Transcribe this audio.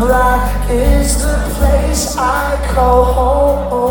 black is the place I call home.